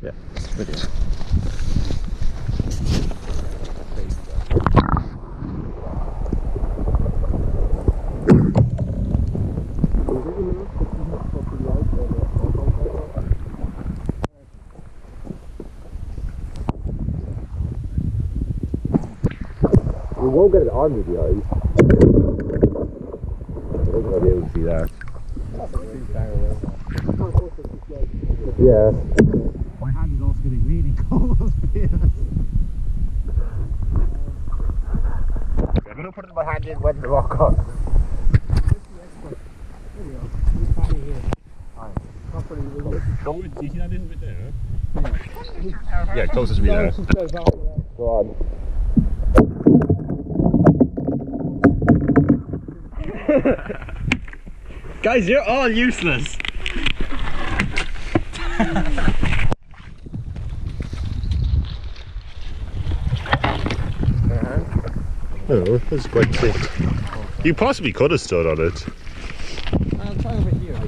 Yeah, video. We won't get it on video. I don't think I'll be able to see that. Yeah. My hand is also getting really cold. I'm gonna put my hand in when the rock on. Oh, do you see that little bit there? Yeah, closest to me there. Go on. Guys, you're all useless. Oh, that's quite thick. You possibly could have stood on it. I'll try over here.